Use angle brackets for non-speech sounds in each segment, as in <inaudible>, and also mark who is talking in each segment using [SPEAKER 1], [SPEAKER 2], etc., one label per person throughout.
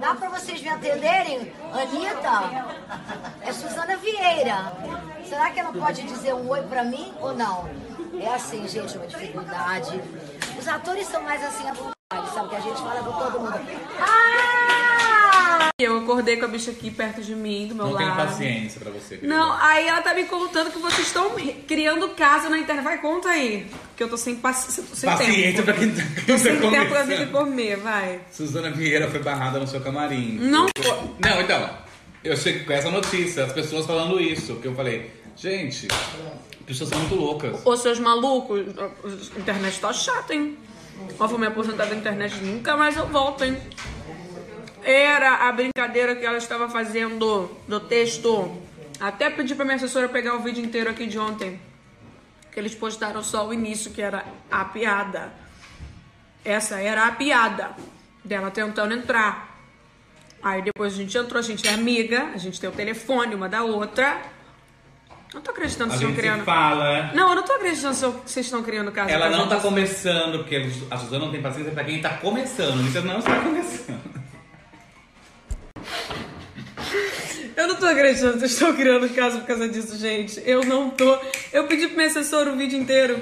[SPEAKER 1] Dá pra vocês me atenderem? Anitta? É Suzana Vieira. Será que ela pode dizer um oi pra mim ou não? É assim, gente, uma dificuldade. Os atores são mais assim, sabe? Que a gente fala pra todo mundo. Ah!
[SPEAKER 2] Eu acordei com a bicha aqui perto de mim, do meu
[SPEAKER 3] Não tenho
[SPEAKER 2] lado.
[SPEAKER 3] paciência pra você, querida.
[SPEAKER 2] Não, aí ela tá me contando que vocês estão criando casa na internet. Vai, conta aí. Que eu tô sem, paci... tô sem
[SPEAKER 3] Paciência
[SPEAKER 2] tempo.
[SPEAKER 3] pra quem tá,
[SPEAKER 2] Tô
[SPEAKER 3] tá
[SPEAKER 2] sem tempo pra vir comer, vai.
[SPEAKER 3] Suzana Vieira foi barrada no seu camarim.
[SPEAKER 2] Não
[SPEAKER 3] Não, então, eu cheguei com essa notícia, as pessoas falando isso, que eu falei, gente, pessoas são muito loucas.
[SPEAKER 2] Ô, seus malucos, a internet tá chata, hein? Ó, vou me aposentar da internet, nunca mais eu volto, hein? Era a brincadeira que ela estava fazendo do texto. Até pedi pra minha assessora pegar o vídeo inteiro aqui de ontem. Que eles postaram só o início, que era a piada. Essa era a piada dela tentando entrar. Aí depois a gente entrou, a gente é amiga, a gente tem o telefone uma da outra. Não tô acreditando que vocês estão criando.
[SPEAKER 3] fala.
[SPEAKER 2] Não, eu não tô acreditando que vocês estão criando casa.
[SPEAKER 3] Ela não tá começando, porque a Suzana não tem paciência pra quem tá começando. Isso não está começando.
[SPEAKER 2] Eu não tô acreditando que vocês estão criando casa por causa disso, gente. Eu não tô. Eu pedi pro minha assessora o vídeo inteiro.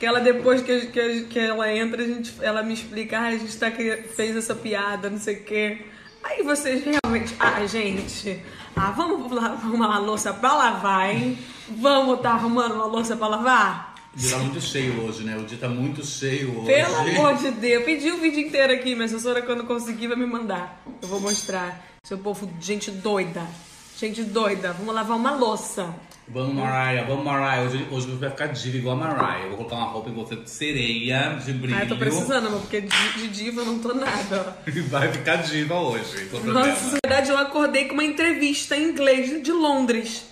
[SPEAKER 2] Que ela, depois que, que, que ela entra, a gente, ela me explica, ah, a gente tá, fez essa piada, não sei o quê. Aí vocês realmente. Ah, gente. Ah, vamos lá arrumar uma louça pra lavar, hein? Vamos tá arrumando uma louça pra lavar?
[SPEAKER 3] O dia tá muito cheio hoje, né? O dia tá muito cheio hoje.
[SPEAKER 2] Pelo amor de Deus, eu pedi o vídeo inteiro aqui, minha assessora quando conseguir vai me mandar. Eu vou mostrar. Seu povo, gente doida. Gente doida, vamos lavar uma louça.
[SPEAKER 3] Vamos, Mariah, vamos, Mariah. Hoje, hoje você vai ficar diva igual a Mariah. Eu vou colocar uma roupa em você de sereia, de brilho.
[SPEAKER 2] Ah, eu tô precisando, amor, porque de, de diva eu não tô nada.
[SPEAKER 3] E <laughs> vai ficar diva hoje.
[SPEAKER 2] Nossa, na verdade eu acordei com uma entrevista em inglês de Londres.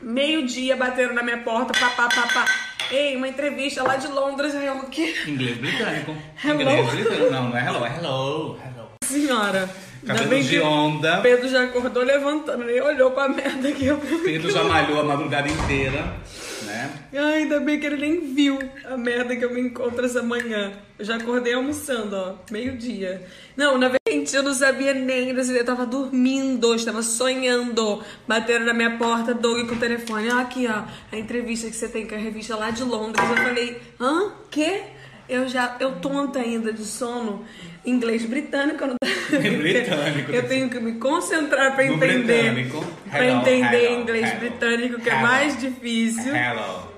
[SPEAKER 2] Meio-dia bateram na minha porta, pá, pá, pá, pá. Ei, uma entrevista lá de Londres. Aí eu, o quê?
[SPEAKER 3] Inglês britânico.
[SPEAKER 2] Hello?
[SPEAKER 3] Inglês britânico. Não, não é hello, é hello. Hello.
[SPEAKER 2] Senhora.
[SPEAKER 3] Cabelo de
[SPEAKER 2] que
[SPEAKER 3] onda.
[SPEAKER 2] Pedro já acordou levantando, nem olhou pra merda que eu
[SPEAKER 3] Pedro já malhou a madrugada inteira, né?
[SPEAKER 2] Ai, ainda bem que ele nem viu a merda que eu me encontro essa manhã. Eu já acordei almoçando, ó, meio-dia. Não, na verdade, eu não sabia nem, eu tava dormindo, eu estava sonhando. Bateram na minha porta, Doug com o telefone. Ah, aqui, ó, a entrevista que você tem com a revista lá de Londres. Eu falei, hã? Quê? Eu já, eu tonta ainda de sono. Inglês britânico, eu não <laughs>
[SPEAKER 3] Britânico.
[SPEAKER 2] Eu tenho que me concentrar pra entender.
[SPEAKER 3] britânico.
[SPEAKER 2] Pra entender
[SPEAKER 3] hello,
[SPEAKER 2] inglês
[SPEAKER 3] hello.
[SPEAKER 2] britânico, que é
[SPEAKER 3] Hello.
[SPEAKER 2] mais difícil.
[SPEAKER 3] Hello.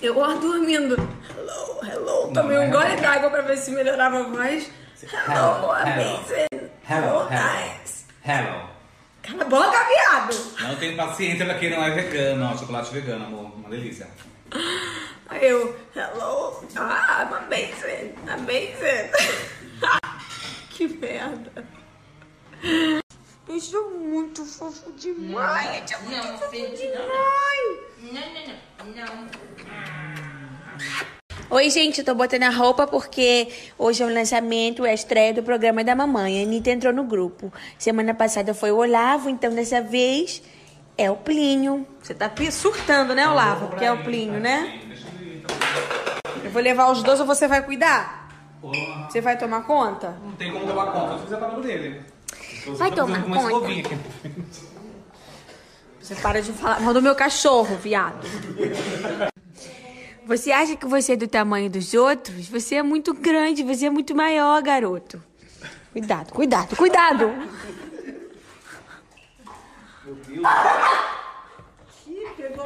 [SPEAKER 2] Eu ó, dormindo. Hello, hello. Tomei um
[SPEAKER 3] é
[SPEAKER 2] gole d'água pra ver se melhorava voz. Hello, amazing.
[SPEAKER 3] Hello,
[SPEAKER 2] Oh, nice.
[SPEAKER 3] Hello.
[SPEAKER 2] Cala a boca, viado.
[SPEAKER 3] Não tenho paciência pra quem não é vegano. Ó, chocolate vegano, amor. Uma delícia.
[SPEAKER 2] Aí eu, hello. Ah, I'm amazing. Amazing. <laughs> que merda. Isso é muito fofo demais. Isso é muito
[SPEAKER 4] Não,
[SPEAKER 2] fofo
[SPEAKER 4] filho,
[SPEAKER 2] demais.
[SPEAKER 4] Não, não, não. Não.
[SPEAKER 5] Oi, gente, eu tô botando a roupa porque hoje é o lançamento, é a estreia do programa da mamãe. A Anitta entrou no grupo. Semana passada foi o Olavo, então dessa vez é o Plínio.
[SPEAKER 2] Você tá surtando, né, Olavo? Porque é o Plínio, né? Eu vou levar os dois ou você vai cuidar? Você vai tomar conta?
[SPEAKER 3] Não tem como tomar conta. Se fizer trabalho dele.
[SPEAKER 5] Vai tomar conta.
[SPEAKER 2] Você para de falar mal do meu cachorro, viado.
[SPEAKER 5] Você acha que você é do tamanho dos outros? Você é muito grande, você é muito maior, garoto. Cuidado, cuidado, cuidado!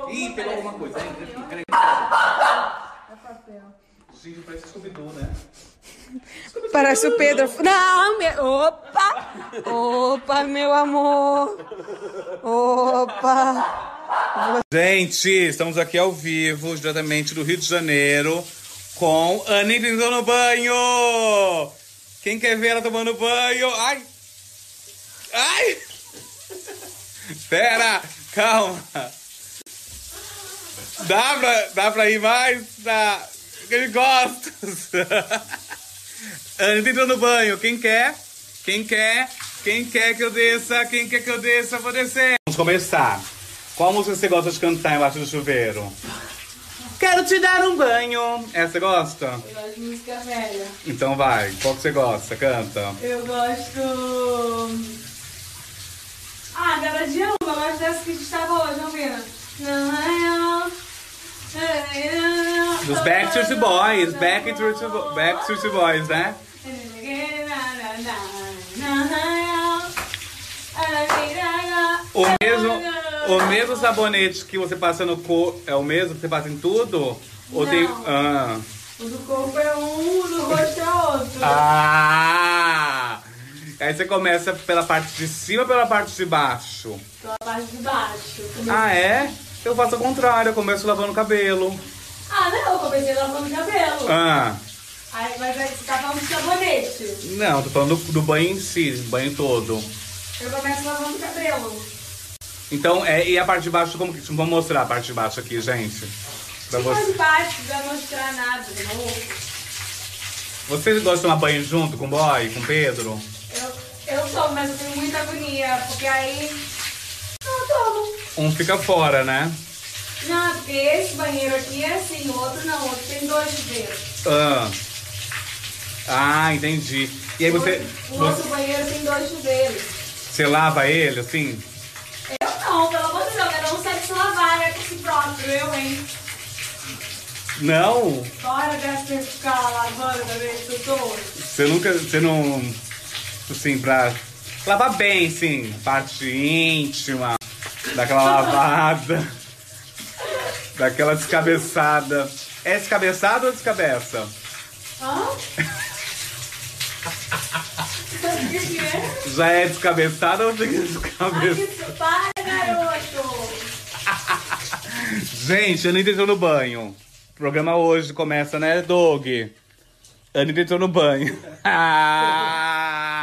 [SPEAKER 3] Ih, pegou alguma coisa. Peraí, peraí. É papel. Gente, parece Scooby-Doo, né? <laughs>
[SPEAKER 2] Parece o Pedro. Não, meu. Opa! Opa, meu amor! Opa!
[SPEAKER 3] Gente, estamos aqui ao vivo, diretamente do Rio de Janeiro, com Anitta entrou no banho! Quem quer ver ela tomando banho? Ai! Ai! Pera! Calma! Dá pra, dá pra ir mais? Dá! Ele gosta! <laughs> Anitta entrou no banho. Quem quer? Quem quer? Quem quer que eu desça? Quem quer que eu desça? Vou descer. Vamos começar. Qual música você gosta de cantar embaixo do chuveiro? Quero te dar um banho. Essa você gosta?
[SPEAKER 2] Eu gosto de música velha.
[SPEAKER 3] Então vai. Qual que você gosta? Canta.
[SPEAKER 2] Eu gosto. dança que a gente tava hoje, ver. Não,
[SPEAKER 3] Dos Backstreet Boys, Backstreet, Bo- Backstreet Boys, né? O mesmo, o mesmo sabonete que você passa no corpo é o mesmo que você passa em tudo? Ou tem.
[SPEAKER 2] Não.
[SPEAKER 3] Ah.
[SPEAKER 2] O do corpo é um, o do rosto é outro.
[SPEAKER 3] Ah! Aí você começa pela parte de cima ou pela parte de baixo?
[SPEAKER 2] Pela parte de baixo.
[SPEAKER 3] Ah, é? Eu faço ao contrário, eu começo lavando o cabelo.
[SPEAKER 2] Ah, não, eu comecei lavando o cabelo.
[SPEAKER 3] Ah,
[SPEAKER 2] Aí, mas aí você tá falando de sabonete.
[SPEAKER 3] não, tô falando do, do banho em si, do banho todo.
[SPEAKER 2] Eu começo lavando o cabelo.
[SPEAKER 3] Então, é, e a parte de baixo, como que. Vamos mostrar a parte de baixo aqui, gente. Pra
[SPEAKER 2] Não
[SPEAKER 3] você.
[SPEAKER 2] parte, não vai mostrar nada, não.
[SPEAKER 3] Vocês gostam de tomar banho junto com o boy, com o Pedro?
[SPEAKER 2] Eu, eu tomo, mas eu tenho muita agonia, porque aí. Não, eu tomo.
[SPEAKER 3] Um fica fora, né?
[SPEAKER 2] Não, porque esse banheiro aqui é assim, o outro não, o outro tem dois chuveiros.
[SPEAKER 3] Ah. Ah, entendi. E aí você,
[SPEAKER 2] O outro banheiro tem dois chuveiros.
[SPEAKER 3] você lava ele assim?
[SPEAKER 2] Eu não, pelo amor de Deus, cada um sabe se lavar, é com si próprio, eu, hein?
[SPEAKER 3] Não?
[SPEAKER 2] Bora dessa ficar lavando da vez que eu tô.
[SPEAKER 3] Você nunca. Você não. Assim, pra. Lavar bem, sim. Parte íntima. Daquela <laughs> lavada. Daquela descabeçada. É descabeçada ou descabeça?
[SPEAKER 2] Hã?
[SPEAKER 3] Já é descabeçada ou fica
[SPEAKER 2] Ai, para, garoto!
[SPEAKER 3] Gente, a Anitta entrou no banho. O programa hoje começa, né, Doug? A Anitta entrou no banho. <laughs> Ah!